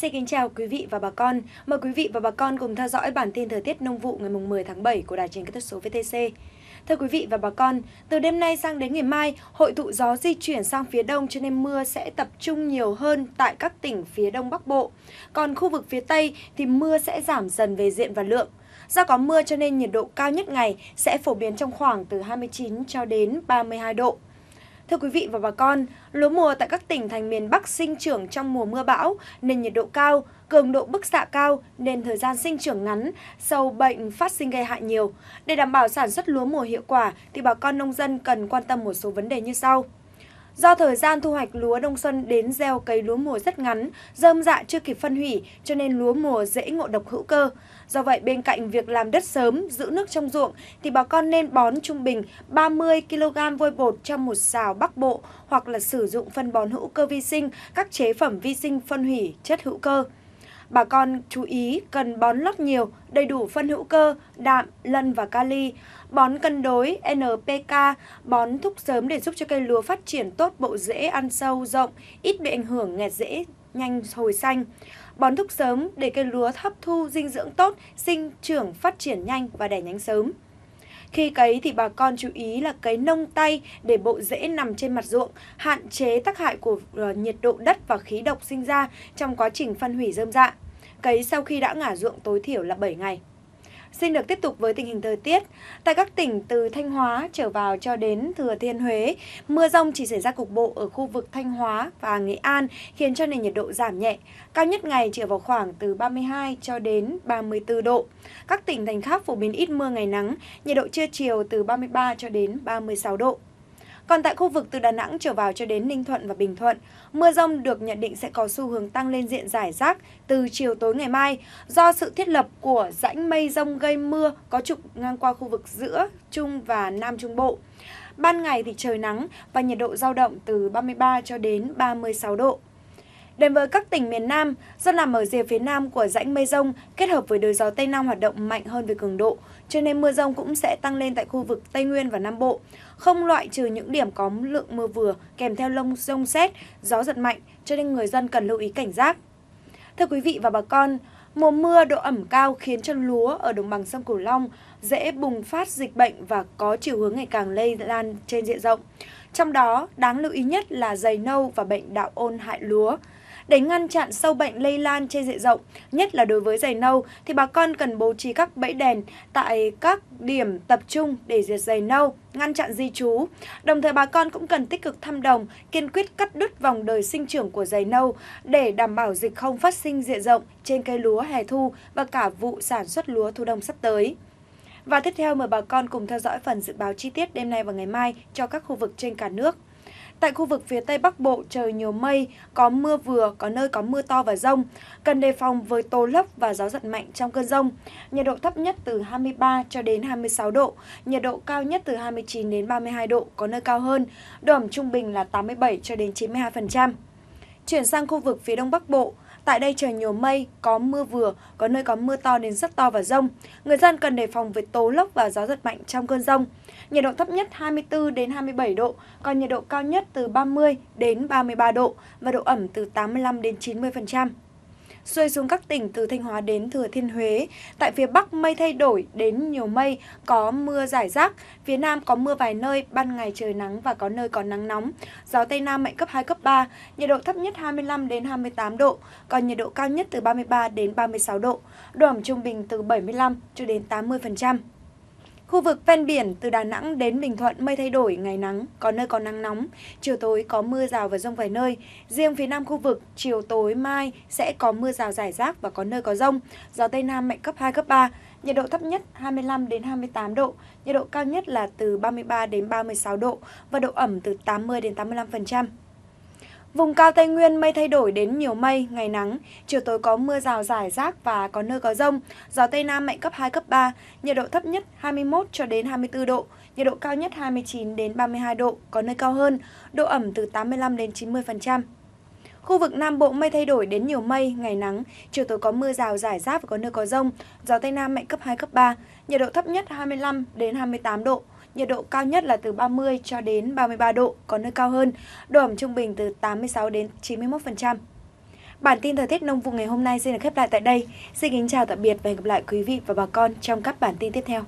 Xin kính chào quý vị và bà con. Mời quý vị và bà con cùng theo dõi bản tin thời tiết nông vụ ngày 10 tháng 7 của Đài truyền kỹ thuật số VTC. Thưa quý vị và bà con, từ đêm nay sang đến ngày mai, hội tụ gió di chuyển sang phía đông cho nên mưa sẽ tập trung nhiều hơn tại các tỉnh phía đông bắc bộ. Còn khu vực phía tây thì mưa sẽ giảm dần về diện và lượng. Do có mưa cho nên nhiệt độ cao nhất ngày sẽ phổ biến trong khoảng từ 29 cho đến 32 độ. Thưa quý vị và bà con, lúa mùa tại các tỉnh thành miền Bắc sinh trưởng trong mùa mưa bão nên nhiệt độ cao, cường độ bức xạ cao nên thời gian sinh trưởng ngắn, sâu bệnh phát sinh gây hại nhiều. Để đảm bảo sản xuất lúa mùa hiệu quả thì bà con nông dân cần quan tâm một số vấn đề như sau. Do thời gian thu hoạch lúa đông xuân đến gieo cấy lúa mùa rất ngắn, rơm dạ chưa kịp phân hủy cho nên lúa mùa dễ ngộ độc hữu cơ. Do vậy bên cạnh việc làm đất sớm, giữ nước trong ruộng thì bà con nên bón trung bình 30 kg vôi bột trong một xào bắc bộ hoặc là sử dụng phân bón hữu cơ vi sinh, các chế phẩm vi sinh phân hủy chất hữu cơ. Bà con chú ý cần bón lót nhiều, đầy đủ phân hữu cơ, đạm, lân và kali, bón cân đối NPK, bón thúc sớm để giúp cho cây lúa phát triển tốt bộ rễ ăn sâu rộng, ít bị ảnh hưởng nghẹt rễ nhanh hồi xanh. Bón thúc sớm để cây lúa hấp thu dinh dưỡng tốt, sinh trưởng phát triển nhanh và đẻ nhánh sớm. Khi cấy thì bà con chú ý là cấy nông tay để bộ rễ nằm trên mặt ruộng, hạn chế tác hại của ờ, nhiệt độ đất và khí độc sinh ra trong quá trình phân hủy rơm dạ. Cấy sau khi đã ngả ruộng tối thiểu là 7 ngày. Xin được tiếp tục với tình hình thời tiết. Tại các tỉnh từ Thanh Hóa trở vào cho đến Thừa Thiên Huế, mưa rông chỉ xảy ra cục bộ ở khu vực Thanh Hóa và Nghệ An khiến cho nền nhiệt độ giảm nhẹ. Cao nhất ngày chỉ vào khoảng từ 32 cho đến 34 độ. Các tỉnh thành khác phổ biến ít mưa ngày nắng, nhiệt độ trưa chiều từ 33 cho đến 36 độ. Còn tại khu vực từ Đà Nẵng trở vào cho đến Ninh Thuận và Bình Thuận, mưa rông được nhận định sẽ có xu hướng tăng lên diện giải rác từ chiều tối ngày mai do sự thiết lập của rãnh mây rông gây mưa có trục ngang qua khu vực giữa, Trung và Nam Trung Bộ. Ban ngày thì trời nắng và nhiệt độ giao động từ 33 cho đến 36 độ. Đến với các tỉnh miền Nam, do nằm ở rìa phía nam của rãnh mây rông kết hợp với đới gió Tây Nam hoạt động mạnh hơn về cường độ, cho nên mưa rông cũng sẽ tăng lên tại khu vực Tây Nguyên và Nam Bộ. Không loại trừ những điểm có lượng mưa vừa kèm theo lông rông xét, gió giật mạnh, cho nên người dân cần lưu ý cảnh giác. Thưa quý vị và bà con, mùa mưa độ ẩm cao khiến cho lúa ở đồng bằng sông Cửu Long dễ bùng phát dịch bệnh và có chiều hướng ngày càng lây lan trên diện rộng. Trong đó, đáng lưu ý nhất là dày nâu và bệnh đạo ôn hại lúa. Để ngăn chặn sâu bệnh lây lan trên diện rộng, nhất là đối với giày nâu, thì bà con cần bố trí các bẫy đèn tại các điểm tập trung để diệt giày nâu, ngăn chặn di trú. Đồng thời bà con cũng cần tích cực thăm đồng, kiên quyết cắt đứt vòng đời sinh trưởng của giày nâu để đảm bảo dịch không phát sinh diện rộng trên cây lúa hè thu và cả vụ sản xuất lúa thu đông sắp tới. Và tiếp theo mời bà con cùng theo dõi phần dự báo chi tiết đêm nay và ngày mai cho các khu vực trên cả nước. Tại khu vực phía Tây Bắc Bộ trời nhiều mây, có mưa vừa, có nơi có mưa to và rông. Cần đề phòng với tố lốc và gió giật mạnh trong cơn rông. Nhiệt độ thấp nhất từ 23 cho đến 26 độ, nhiệt độ cao nhất từ 29 đến 32 độ, có nơi cao hơn. Độ ẩm trung bình là 87 cho đến 92%. Chuyển sang khu vực phía Đông Bắc Bộ, Tại đây trời nhiều mây, có mưa vừa, có nơi có mưa to đến rất to và rông. Người dân cần đề phòng với tố lốc và gió giật mạnh trong cơn rông. Nhiệt độ thấp nhất 24 đến 27 độ, còn nhiệt độ cao nhất từ 30 đến 33 độ và độ ẩm từ 85 đến 90% xuôi xuống các tỉnh từ Thanh Hóa đến Thừa Thiên Huế. Tại phía Bắc mây thay đổi đến nhiều mây, có mưa rải rác. Phía Nam có mưa vài nơi, ban ngày trời nắng và có nơi có nắng nóng. Gió Tây Nam mạnh cấp 2, cấp 3, nhiệt độ thấp nhất 25 đến 28 độ, còn nhiệt độ cao nhất từ 33 đến 36 độ. Độ ẩm trung bình từ 75 cho đến 80%. Khu vực ven biển từ Đà Nẵng đến Bình Thuận mây thay đổi, ngày nắng, có nơi có nắng nóng, chiều tối có mưa rào và rông vài nơi. Riêng phía Nam khu vực, chiều tối mai sẽ có mưa rào rải rác và có nơi có rông. Gió Tây Nam mạnh cấp 2, cấp 3, nhiệt độ thấp nhất 25 đến 28 độ, nhiệt độ cao nhất là từ 33 đến 36 độ và độ ẩm từ 80 đến 85%. Vùng cao Tây Nguyên mây thay đổi đến nhiều mây, ngày nắng, chiều tối có mưa rào rải rác và có nơi có rông. Gió Tây Nam mạnh cấp 2, cấp 3, nhiệt độ thấp nhất 21 cho đến 24 độ, nhiệt độ cao nhất 29 đến 32 độ, có nơi cao hơn, độ ẩm từ 85 đến 90%. Khu vực Nam Bộ mây thay đổi đến nhiều mây, ngày nắng, chiều tối có mưa rào rải rác và có nơi có rông, gió Tây Nam mạnh cấp 2, cấp 3, nhiệt độ thấp nhất 25 đến 28 độ, nhiệt độ cao nhất là từ 30 cho đến 33 độ, có nơi cao hơn, độ ẩm trung bình từ 86 đến 91%. Bản tin thời tiết nông vụ ngày hôm nay xin được khép lại tại đây. Xin kính chào tạm biệt và hẹn gặp lại quý vị và bà con trong các bản tin tiếp theo.